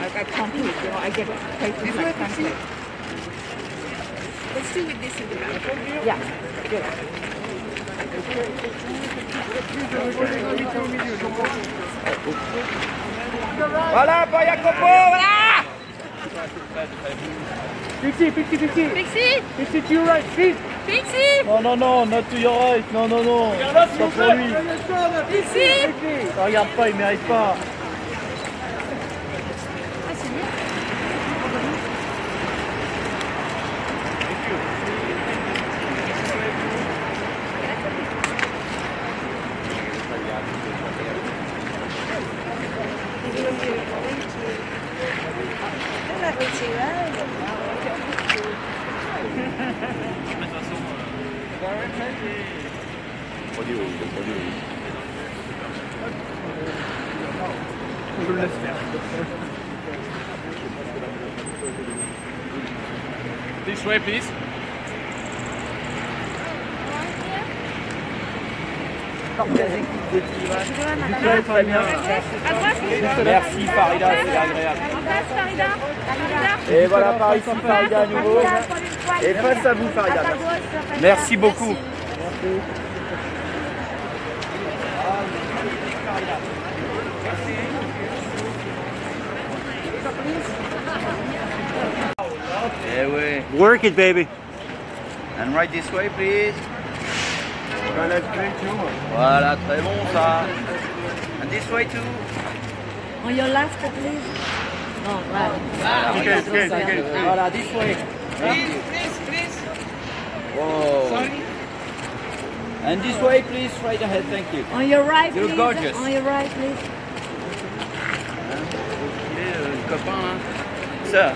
I, I can't do it. You know, I get places like pancakes. Let's do with this in the back. Yeah, good. Voilà pour Jacopo, voilà Pixie, Pixie, Pixie. Pixie! Pixie to your right, please. Pixie! Non, non, non, not to your right. Non, non, non. Pas pour lui. Pixie! Regarde pas, il mérite pas. Je le laisse faire. This way, please. Merci Farida, c'est agréable. Farida. Et voilà par ici Farida à nouveau. Et face à vous Farida. Merci beaucoup. Eh oui. Work it, baby. And right this way, please. Voilà, très bon ça. And this way too. On your left, please. No, right. Okay, okay, okay. Voilà, this way. Please, please, please. Whoa. Sorry. And this way, please, right ahead, thank you. On your right, You look please. gorgeous. On your right, please. Il est, le copain, hein. Ça.